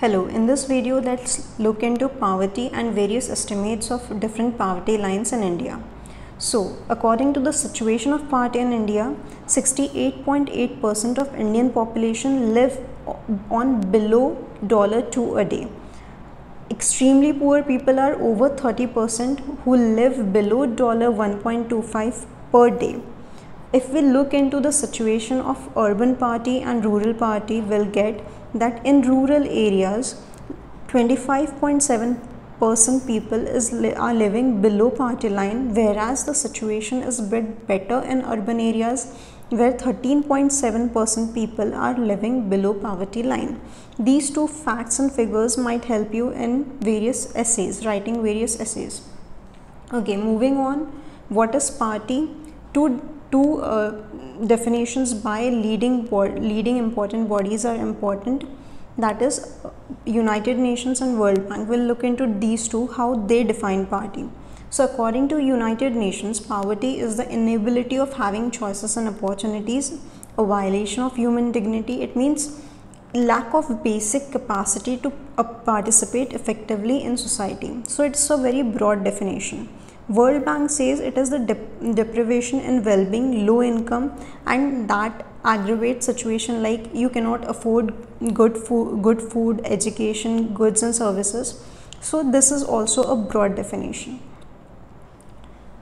Hello, in this video let's look into poverty and various estimates of different poverty lines in India. So, according to the situation of poverty in India, 68.8% of Indian population live on below dollar $2 a day. Extremely poor people are over 30% who live below dollar $1.25 per day. If we look into the situation of urban party and rural party we'll get that in rural areas 25.7% people is li are living below poverty line whereas the situation is bit better in urban areas where 13.7% people are living below poverty line. These two facts and figures might help you in various essays, writing various essays. Okay, moving on. What is party? Two, two uh, definitions by leading leading important bodies are important. That is united nations and world bank will look into these two how they define poverty so according to united nations poverty is the inability of having choices and opportunities a violation of human dignity. It means lack of basic capacity to uh, participate effectively in society. So it's a very broad definition World Bank says it is the deprivation in well-being, low income and that aggravates situation like you cannot afford good food, good food, education, goods and services. So this is also a broad definition.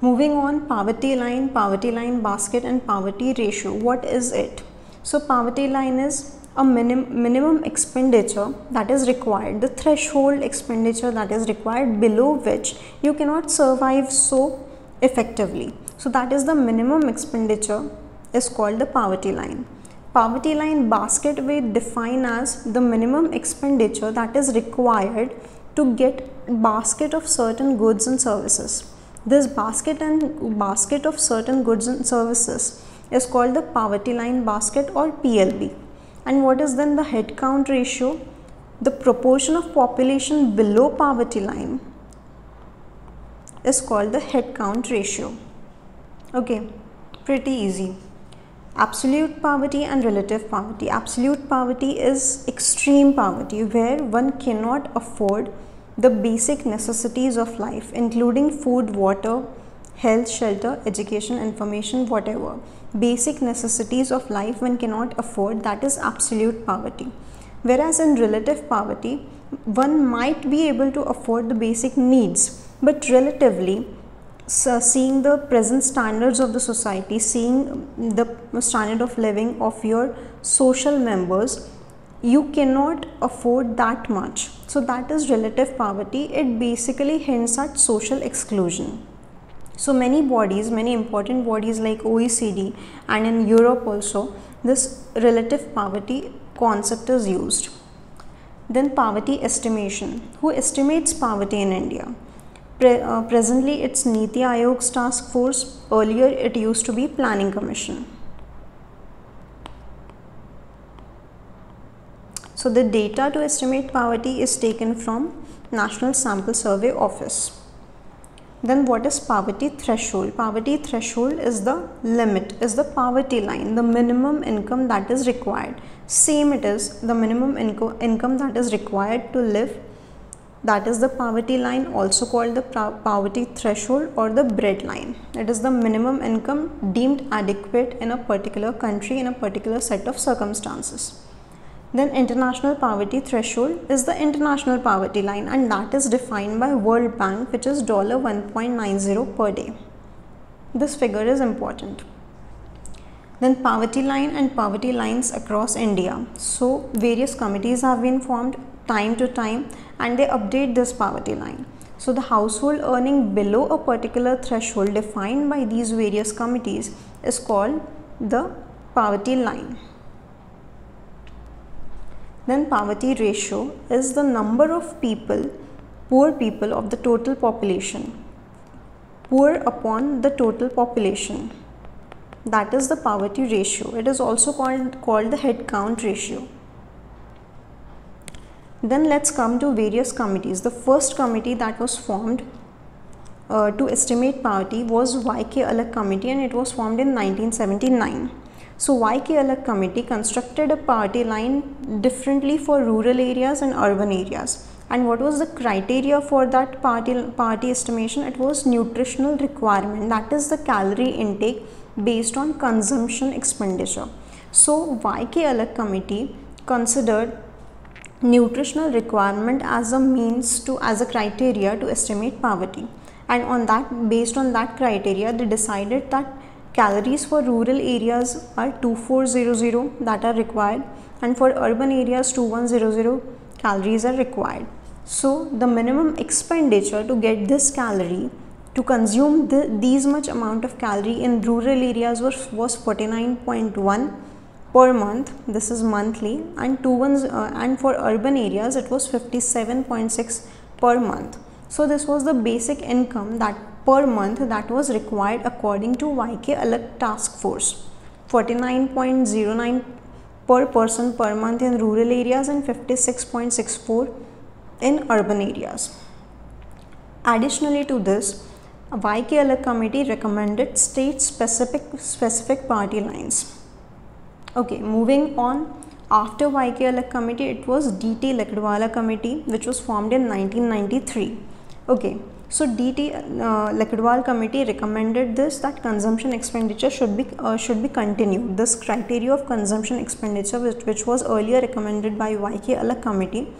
Moving on, poverty line, poverty line basket and poverty ratio. What is it? So poverty line is a minim minimum expenditure that is required, the threshold expenditure that is required below which you cannot survive so effectively. So that is the minimum expenditure is called the poverty line. Poverty line basket we define as the minimum expenditure that is required to get basket of certain goods and services. This basket and basket of certain goods and services is called the poverty line basket or PLB and what is then the head count ratio? The proportion of population below poverty line is called the head count ratio. Okay pretty easy. Absolute poverty and relative poverty. Absolute poverty is extreme poverty where one cannot afford the basic necessities of life including food water health shelter education information whatever. Basic necessities of life one cannot afford that is absolute poverty. Whereas in relative poverty one might be able to afford the basic needs but relatively so seeing the present standards of the society seeing the standard of living of your social members you cannot afford that much. So that is relative poverty. It basically hints at social exclusion so many bodies, many important bodies like OECD and in Europe also, this relative poverty concept is used. Then poverty estimation. Who estimates poverty in India? Pre uh, presently it's Niti Aayog's task force. Earlier it used to be Planning Commission. So the data to estimate poverty is taken from National Sample Survey Office. Then what is poverty threshold? Poverty threshold is the limit, is the poverty line, the minimum income that is required. Same it is the minimum inco income that is required to live. That is the poverty line also called the poverty threshold or the bread line. It is the minimum income deemed adequate in a particular country in a particular set of circumstances. Then international poverty threshold is the international poverty line and that is defined by World Bank which is dollar $1.90 per day. This figure is important. Then poverty line and poverty lines across India. So various committees have been formed time to time and they update this poverty line. So the household earning below a particular threshold defined by these various committees is called the poverty line. Then poverty ratio is the number of people, poor people of the total population, poor upon the total population. That is the poverty ratio. It is also called, called the head count ratio. Then let's come to various committees. The first committee that was formed uh, to estimate poverty was YK Alagh committee and it was formed in 1979. So YK committee constructed a party line differently for rural areas and urban areas. And what was the criteria for that party, party estimation? It was nutritional requirement that is the calorie intake based on consumption expenditure. So YK committee considered nutritional requirement as a means to as a criteria to estimate poverty and on that based on that criteria they decided that calories for rural areas are 2400 that are required and for urban areas 2100 calories are required. So the minimum expenditure to get this calorie to consume the, these much amount of calorie in rural areas was, was 49.1 per month. This is monthly. And two ones uh, and for urban areas it was 57.6 per month. So this was the basic income that per month that was required according to YK Alagh task force 49.09 per person per month in rural areas and 56.64 in urban areas additionally to this YK Alagh committee recommended state specific specific party lines Okay, moving on. After YK Alagh committee, it was DT Lakdawala committee which was formed in 1993. Okay, so DT uh, committee recommended this that consumption expenditure should be uh, should be continued. This criteria of consumption expenditure which, which was earlier recommended by YK Alagh committee,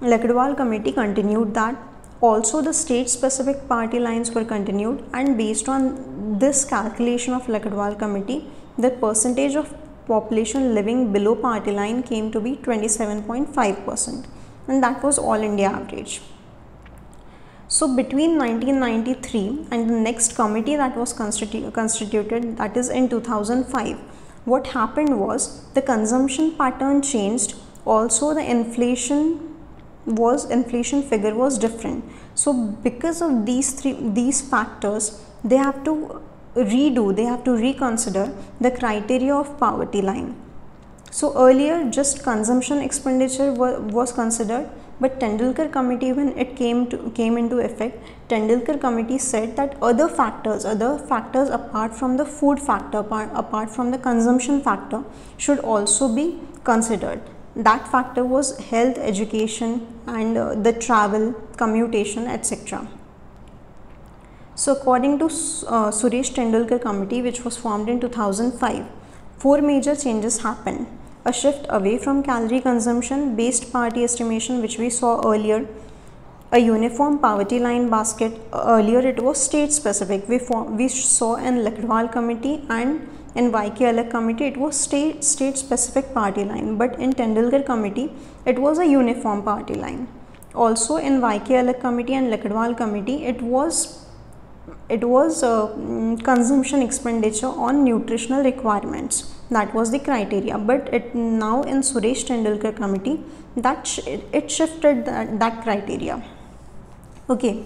Lakdawala committee continued that. Also, the state specific party lines were continued and based on this calculation of Lakdawala committee, the percentage of population living below party line came to be 27.5 percent and that was all India average. So between 1993 and the next committee that was constitu constituted that is in 2005 what happened was the consumption pattern changed also the inflation was inflation figure was different so because of these three these factors they have to redo, they have to reconsider the criteria of poverty line. So earlier just consumption expenditure was considered but Tendulkar committee when it came to came into effect Tendulkar committee said that other factors other factors apart from the food factor apart, from the consumption factor should also be considered that factor was health education and uh, the travel commutation etc so according to uh, Suresh Tendulkar committee which was formed in 2005, four major changes happened. A shift away from calorie consumption based party estimation which we saw earlier, a uniform poverty line basket, earlier it was state specific, we, we saw in Lakdwal committee and in YK Alagh committee. It was state, state specific party line but in Tendulkar committee it was a uniform party line. Also in YK Alagh committee and Lakdwal committee it was it was uh, mm, consumption expenditure on nutritional requirements that was the criteria. But it now in Suresh Tendulkar committee that sh it shifted that, that criteria. Okay.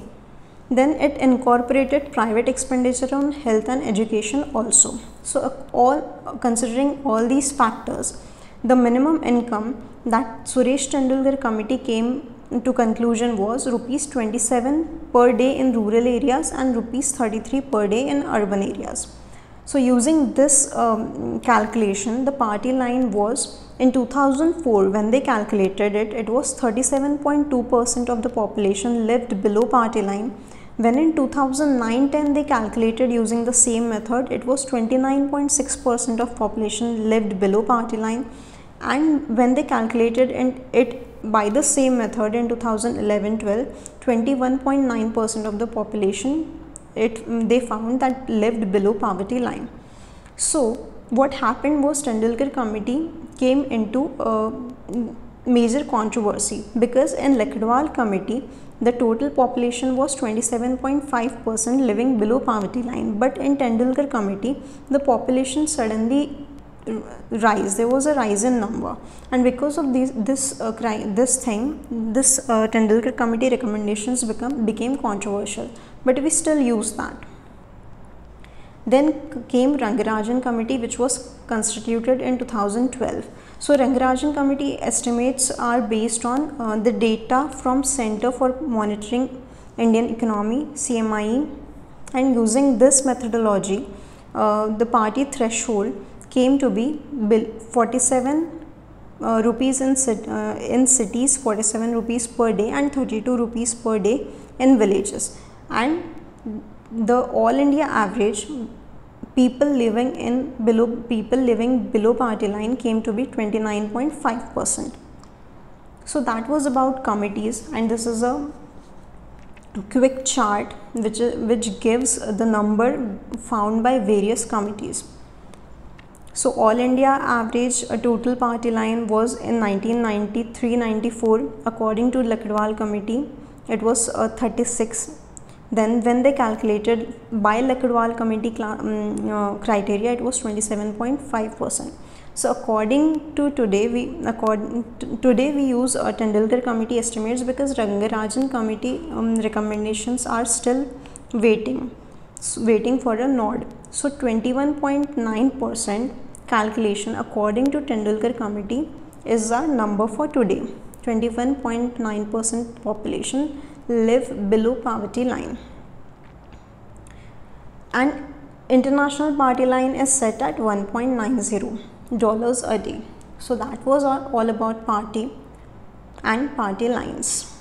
Then it incorporated private expenditure on health and education also. So uh, all considering all these factors the minimum income that Suresh Tendulkar committee came to conclusion was rupees 27 per day in rural areas and rupees 33 per day in urban areas. So using this um, calculation the party line was in 2004 when they calculated it it was 37.2 percent of the population lived below party line. When in 2009-10 they calculated using the same method it was 29.6 percent of population lived below party line. And when they calculated it by the same method in 2011-12 21.9 percent of the population it they found that lived below poverty line. So what happened was Tendulkar committee came into a major controversy because in Lakdwal committee the total population was 27.5 percent living below poverty line. But in Tendulkar committee the population suddenly rise. There was a rise in number. And because of these this uh, this thing this uh, Tendulkar committee recommendations become became controversial but we still use that. Then came Rangarajan committee which was constituted in 2012 so Rangarajan committee estimates are based on uh, the data from Center for Monitoring Indian Economy CMIE and using this methodology uh, the party threshold came to be 47 uh, rupees in, uh, in cities 47 rupees per day and 32 rupees per day in villages and the all india average people living in below people living below poverty line came to be 29.5 percent. So that was about committees and this is a quick chart which which gives the number found by various committees. So all india average a total party line was in 1993-94 according to lakdawal committee it was uh, 36 then when they calculated by Lakdawal committee um, uh, criteria, it was 27.5 percent. So according to today, we according to today we use a Tendulkar committee estimates because Rangarajan committee um, recommendations are still waiting, so waiting for a nod. So 21.9 percent calculation according to Tendulkar committee is our number for today. 21.9 percent population live below poverty line. And international poverty line is set at 1.90 dollars a day. So that was all about party and party lines.